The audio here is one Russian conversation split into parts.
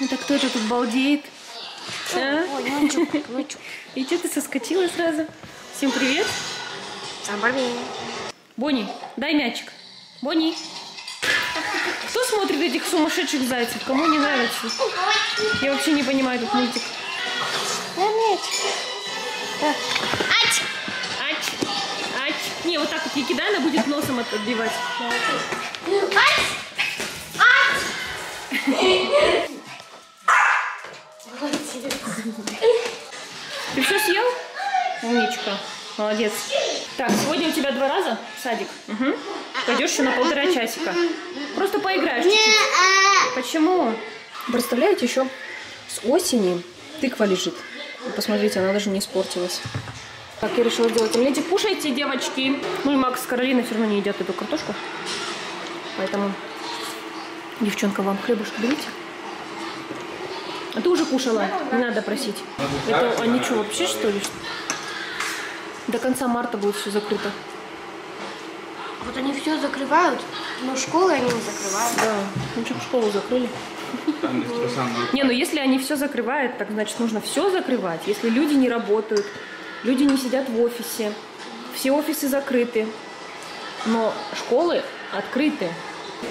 Это кто-то тут балдеет. А? Ой. И что ты соскочила сразу? Всем привет. Самбарби. Бонни, дай мячик. Бонни. Кто смотрит этих сумасшедших зайцев? Кому не нравится? Я вообще не понимаю этот мультик. Дай мяч. Так. Ач! Ач! Ач! Не, вот так вот я кидаю, она будет носом от- отбивать. Ты все съел? Умничка. Молодец. Так, сегодня у тебя два раза садик. Угу. Пойдешь еще на полтора часика. Просто поиграешь чуть-чуть. Почему? Представляете, еще с осени тыква лежит. Посмотрите, она даже не испортилась. Так, я решила сделать омлетик. Кушайте, девочки. Ну и Макс с Каролиной все равно не едят эту картошку. Поэтому, девчонка, вам хлебушка берите. А ты уже кушала, не надо просить. Это они что, вообще что ли? До конца марта будет все закрыто. Вот они все закрывают, но школы они не закрывают. Да, лучше бы школу закрыли. Не, ну если они все закрывают, так значит нужно все закрывать. Если люди не работают, люди не сидят в офисе, все офисы закрыты, но школы открыты.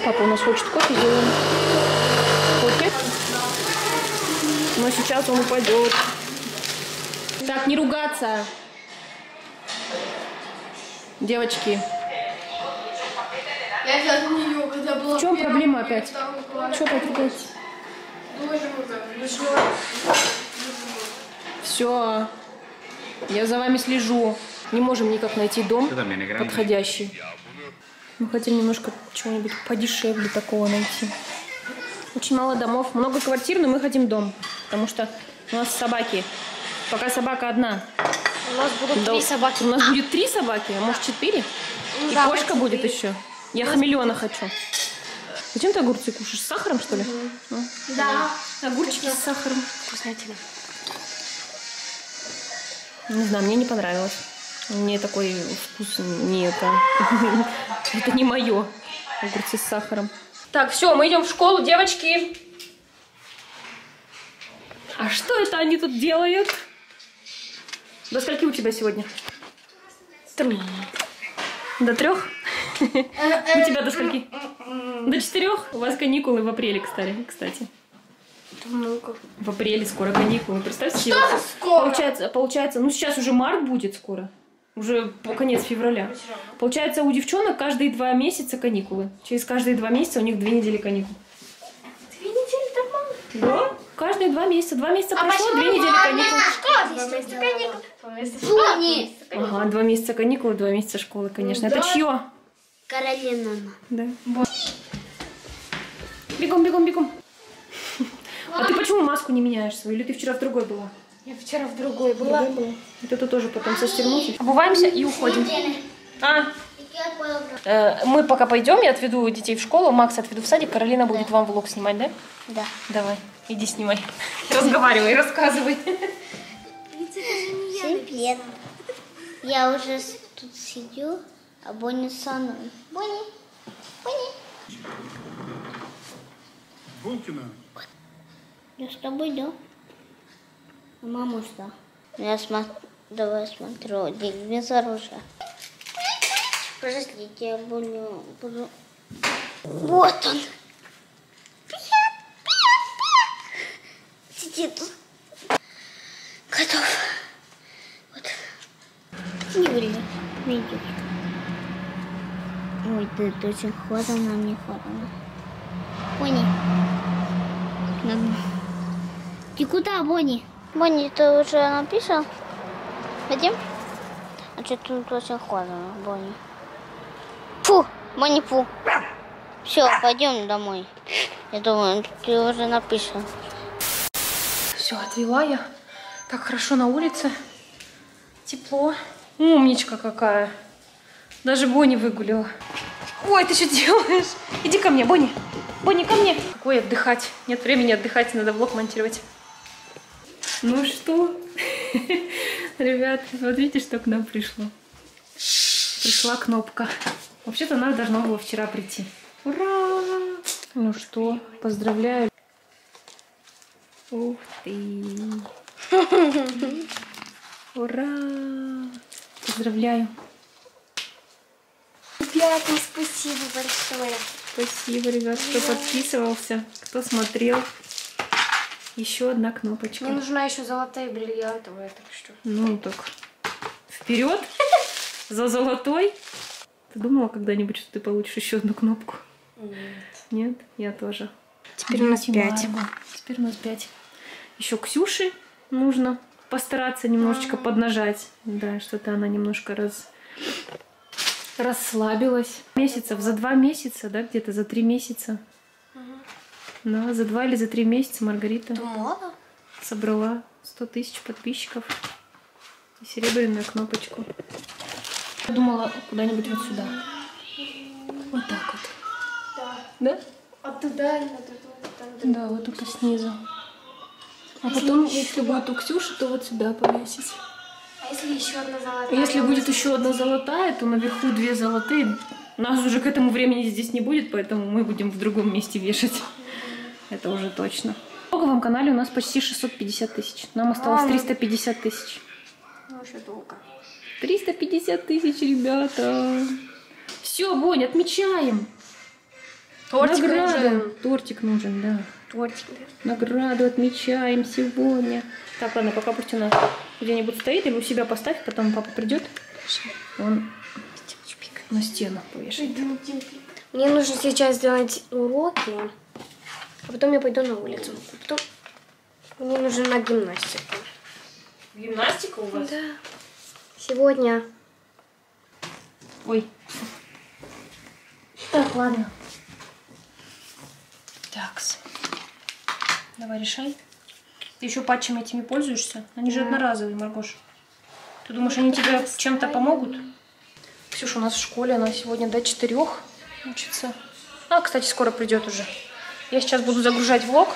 Папа у нас хочет кофе, кофе. Но сейчас он упадет. Так, не ругаться. Девочки, Я сейчас не ее, когда была в чем проблема опять? Что опять. Все, я за вами слежу. Не можем никак найти дом подходящий. Мы хотим немножко чего-нибудь подешевле такого найти. Очень мало домов, много квартир, но мы хотим дом. Потому что у нас собаки. Пока собака одна. У нас будут Да, три собаки. У нас будет три собаки, а может четыре? Ну И да, кошка будет три. еще. Я хамелеона хочу. Зачем ты огурцы кушаешь? С сахаром, что ли? Ну. Да. Огурчики с сахаром. Вкуснятина. Не знаю, мне не понравилось. Мне такой вкус не это. Это не мое. Огурцы с сахаром. Так, все, мы идем в школу, девочки. А что это они тут делают? До скольки у тебя сегодня? Три. До трех? У тебя до скольки? До четырех? У вас каникулы в апреле, кстати. кстати. В апреле скоро каникулы. Представьте себе. Что скоро? Получается, получается, ну сейчас уже март будет скоро. Уже по конец февраля. Получается, у девчонок каждые два месяца каникулы. Через каждые два месяца у них две недели каникул. Две недели так мало. Да? Каждые два месяца. Два месяца А прошло, две недели каникул. Школа, два месяца каникул. Два месяца школы. Ага, два месяца каникулы, два месяца школы, конечно. Это да. чье? Каролина. Да. Бегом, бегом, бегом. А ты почему маску не меняешь свою? Или ты вчера в другой была? Я вчера в другой была. Вот эту тоже потом состегнуть. Обуваемся и уходим. А, э, мы пока пойдем, я отведу детей в школу, Макс отведу в садик, Каролина будет вам влог снимать, да? Да. Давай, иди снимай. Разговаривай, рассказывай. Всем привет. Я уже тут сидю, а Бонни со мной. Бонни, Бонни. Булкина. Я с тобой иду. Мама что? Я смотрю, давай смотрю, телевизор уже. Подождите, я буду, буду... Вот он. Сидит тут. Готов. Вот. Не ври, видишь. Ой, ты очень холодно, мне холодно. Ладно. Ты куда, Бонни? Бонни, ты уже написал? Пойдем? А что тут очень холодно, Бонни? Фу, Бонни, фу. Все, пойдем домой. Я думаю, ты уже написал. Все, отвела я. Так хорошо на улице. Тепло. Умничка какая. Даже Бонни выгулила. Ой, ты что делаешь? Иди ко мне, Бонни. Бонни, ко мне. Какой отдыхать? Нет времени отдыхать, надо влог монтировать. Ну что? Ребят, смотрите, что к нам пришло. Пришла кнопка. Вообще-то она должна была вчера прийти. Ура! Ну что, поздравляю. Ух ты! Ура! Поздравляю! Ребята, спасибо большое. Спасибо, ребят, кто подписывался, кто смотрел. Еще одна кнопочка. Мне нужна еще золотая бриллиантовая, так что. Ну так, вперед за золотой. Ты думала когда-нибудь, что ты получишь еще одну кнопку? Нет. Нет, я тоже. Теперь у нас пять. Теперь у нас пять. Еще Ксюше нужно постараться немножечко поднажать. Да, что-то она немножко раз... расслабилась. Месяцев, за два месяца, да, где-то за три месяца. Да, за два или за три месяца Маргарита мало? собрала 100 тысяч подписчиков и серебряную кнопочку. Думала куда-нибудь вот сюда. Вот так вот. Да. Да? А туда и там. где- Да, вот только снизу. А потом, если будет у Ксюши, то вот сюда повесить. А если еще одна золотая? А Если будет еще одна золотая, то наверху две золотые. Нас уже к этому времени здесь не будет, поэтому мы будем в другом месте вешать. Это уже точно. В итоговом канале у нас почти 650 тысяч. Нам осталось А, ну- 350 тысяч. Ну, еще долго. 350 тысяч, ребята. Все, Бонь, отмечаем. Тортик Награду. нужен. Тортик нужен, да. Тортик, да. Награду отмечаем сегодня. Так, ладно, пока пусть она где-нибудь стоит, или у себя поставь, потом папа придет. Он на стену повешает. Мне нужно сейчас сделать уроки, а потом я пойду на улицу. А Потом мне нужно на гимнастику. Гимнастика у вас? Да. Сегодня. Ой. Так, ладно. Такс. Давай решай. Ты еще патчами этими пользуешься? Они же одноразовые, Маргош. Ты думаешь, они тебе чем-то помогут? Ксюша у нас в школе, она сегодня до четырех учится. А, кстати, скоро придет уже. Я сейчас буду загружать влог.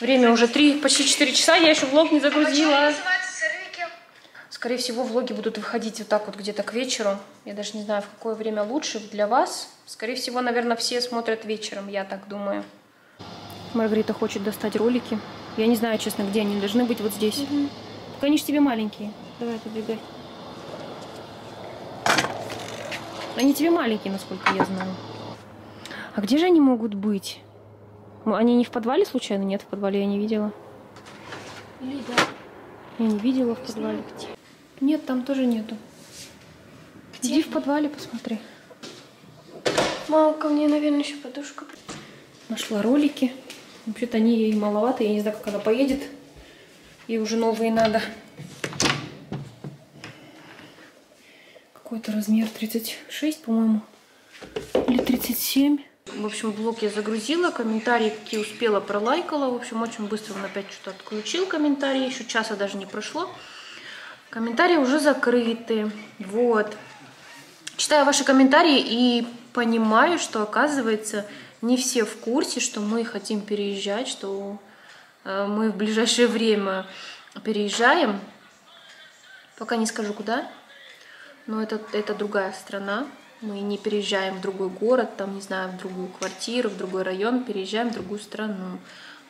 Время уже три, почти 4 часа, я еще влог не загрузила. Скорее всего, влоги будут выходить вот так вот где-то к вечеру. Я даже не знаю, в какое время лучше для вас. Скорее всего, наверное, все смотрят вечером, я так думаю. Маргарита хочет достать ролики. Я не знаю, честно, где они должны быть, вот здесь. Они же тебе маленькие. Давай, отодвигай. Они тебе маленькие, насколько я знаю. А где же они могут быть? М, Они не в подвале случайно? Нет, в подвале я не видела. Или да. Я не видела в подвале. Нет, там тоже нету. Иди в подвале, посмотри. Мама, ко мне, наверное, еще подушка. Нашла ролики. Вообще-то они ей маловато. Я не знаю, как она поедет. Ей уже новые надо. Какой-то размер 36, по-моему. Или 37. В общем, блог я загрузила. Комментарии, какие успела, пролайкала. В общем, очень быстро он опять что-то отключил комментарии. Еще часа даже не прошло. Комментарии уже закрыты. Вот. Читаю ваши комментарии и понимаю, что оказывается не все в курсе, что мы хотим переезжать, что э, мы в ближайшее время переезжаем. Пока не скажу куда, но это, это другая страна. Мы не переезжаем в другой город, там, не знаю, в другую квартиру, в другой район, переезжаем в другую страну.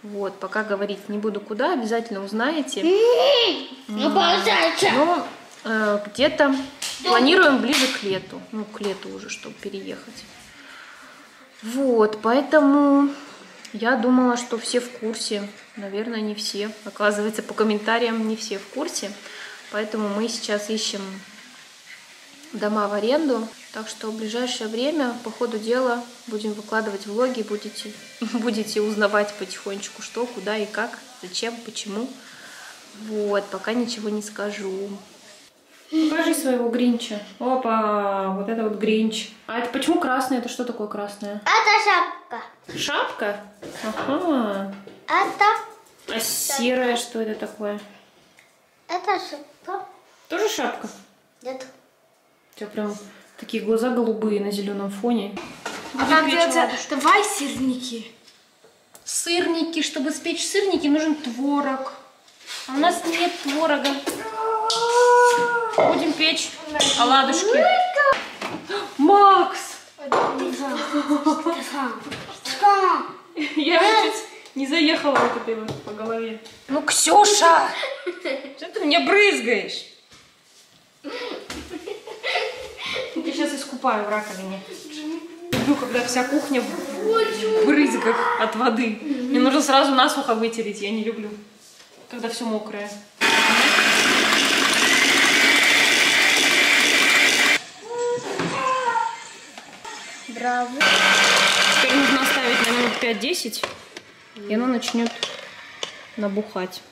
Вот, пока говорить не буду куда, обязательно узнаете. Ну. Но э, где-то планируем ближе к лету. Ну, к лету уже, чтобы переехать. Вот, поэтому я думала, что все в курсе. Наверное, не все. Оказывается, по комментариям не все в курсе. Поэтому мы сейчас ищем дома в аренду. Так что в ближайшее время, по ходу дела, будем выкладывать влоги, будете, будете узнавать потихонечку, что, куда и как, зачем, почему. Вот, пока ничего не скажу. Покажи своего гринча. Опа, вот это вот гринч. А это почему красное? Это что такое красное? Это шапка. Шапка? Ага. Это, А серое что это такое? это шапка. Тоже шапка? Нет. Тебя прям такие глаза голубые на зеленом фоне. А как делается? Давай сырники. Сырники. Чтобы спечь сырники, нужен творог. А у нас нет творога. Будем печь оладушки. Макс! Я чуть Не заехала вот этой вот по голове. Ну, Ксюша! Что ты меня брызгаешь? Я сейчас искупаю в раковине. Люблю, когда вся кухня в брызгах от воды. Мне нужно сразу насухо вытереть, я не люблю, когда все мокрое. Браво. Теперь нужно оставить на минут 5-10, и оно начнет набухать.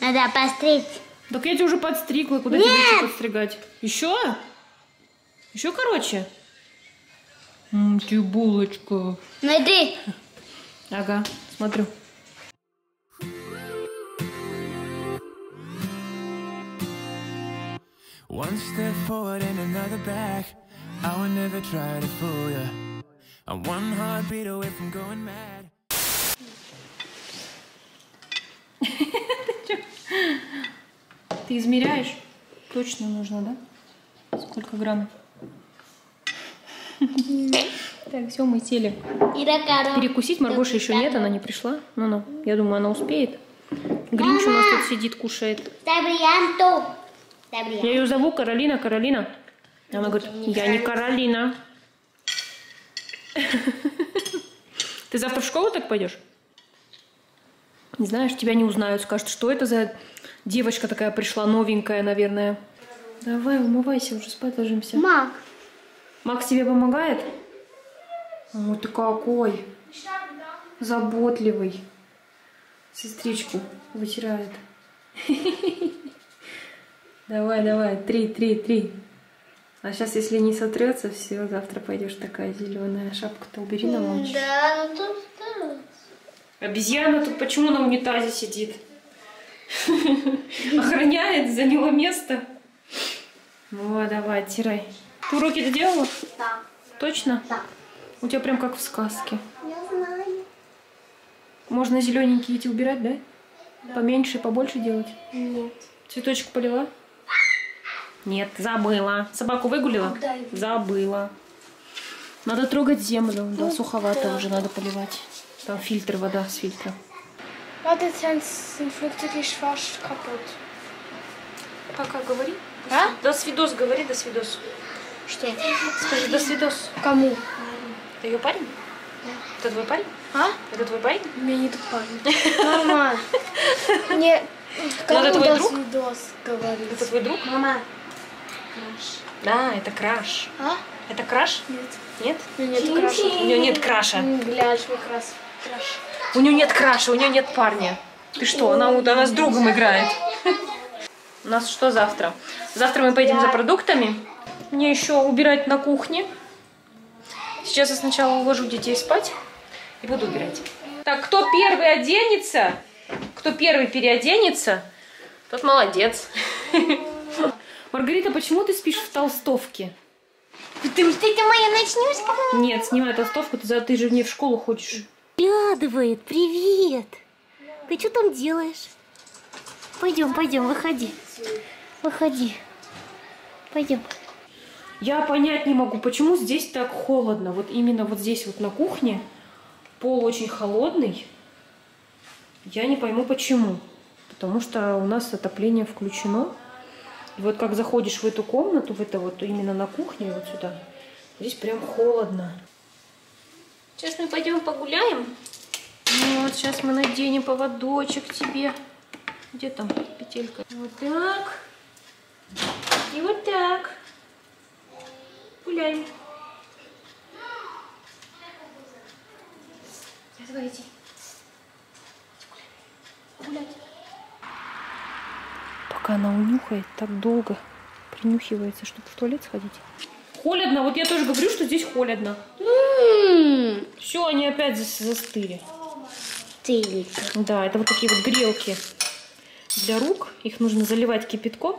Надо постричь. Так я тебя уже подстригла, куда тебе еще подстригать? Еще? Еще короче? Ммм, булочка. Смотри. Ага, смотрю. One step forward and another back. I would never try to fool ya. I'm one heartbeat away from going mad. Ты измеряешь? Точно нужно, да? Сколько грамм? Так, все, мы сели. Перекусить Маргоша еще нет, она не пришла. Ну, ну, я думаю, она успеет. Гринч у нас тут сидит, кушает. Я ее зову Каролина, Каролина. Она говорит, я не Каролина. Ты завтра в школу так пойдешь? Не знаешь, тебя не узнают, скажут, что это за девочка такая пришла, новенькая, наверное. Давай, умывайся, уже спать ложимся. Мак. Макс тебе помогает? Ой, ты какой заботливый. Сестричку вытирает. Давай, давай, три, три, три. А сейчас, если не сотрется, все, завтра пойдешь такая зеленая. Шапку-то убери на ночь. Да, ну тут что? Обезьяна тут почему на унитазе сидит? Охраняет, заняла место. Вот, давай, оттирай. Ты уроки доделала? Да. Точно? Да. У тебя прям как в сказке. Я знаю. Можно зелененькие эти убирать, да? Поменьше и побольше делать? Нет. Цветочек полила? Нет, забыла. Собаку выгулила? Когда его? Забыла. Надо трогать землю. Да, суховато уже надо поливать. Там фильтр, вода с фильтра. Warte, sein Flugzeug ist fast kaputt. Пока говори. А? До свидос, говори, до свидос. Что? Скажи, до свидос. Кому? Это ее парень? Это твой парень? А? Это твой парень? У меня нет парня. Мама. Не. Кому это твой до друг? свидос говорить? Это твой друг? Мама. Да, это краш. А? Это краш? Нет. Нет? Нет краша. У нее нет краша. Крас. Краш. У нее нет краша, у нее нет парня. Ты что, она, вот- она с другом играет. У нас что завтра? Завтра мы поедем за продуктами. Мне еще убирать на кухне. Сейчас я сначала уложу детей спать и буду убирать. Так, кто первый оденется, кто первый переоденется, тот молодец. Маргарита, почему ты спишь в толстовке? Потому что это моя ночнушка. Нет, снимай толстовку, ты, за- ты же не в школу ходишь. Глядывает, привет. Ты что там делаешь? Пойдем, пойдем, выходи. Выходи. Пойдем. Я понять не могу, почему здесь так холодно. Вот именно вот здесь вот на кухне пол очень холодный. Я не пойму почему. Потому что у нас отопление включено. И вот как заходишь в эту комнату, в это вот именно на кухне, вот сюда, здесь прям холодно. Сейчас мы пойдем погуляем. Вот, сейчас мы наденем поводочек тебе. Где там петелька? Вот так. И вот так. Гуляем. Давай иди. Гулять. Пока она унюхает, так долго принюхивается, чтобы в туалет сходить. Холодно, вот я тоже говорю, что здесь холодно. Все, они опять зас- застыли. Ты Да, это вот такие вот грелки для рук. Их нужно заливать кипятком.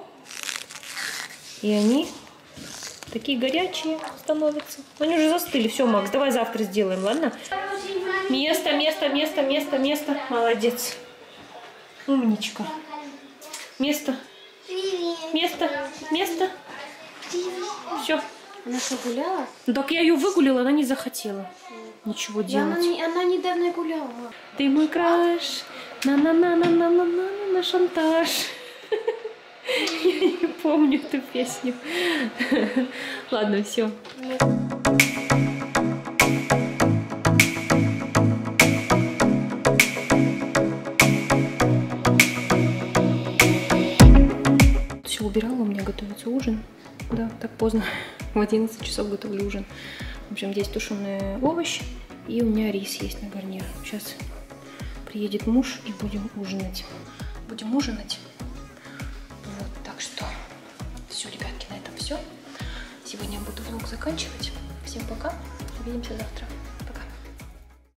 И они Такие горячие становятся. Ну, они уже застыли. Все, Макс, давай завтра сделаем, ладно? Место, место, место, место, место. Молодец. Умничка. Место. Место. Место. Все. Она что, гуляла? Так я ее выгулила, она не захотела ничего делать. Она, она недавно гуляла. Ты мой краш. На-на-на-на-на-на-на-на шантаж. Я не помню эту песню. Ладно, все. Все убирала, у меня готовится ужин. Да, так поздно. В 11 часов готовлю ужин. В общем, здесь тушеные овощи. И у меня рис есть на гарнир. Сейчас приедет муж и будем ужинать. Будем ужинать. Заканчивать. Всем пока. Увидимся завтра.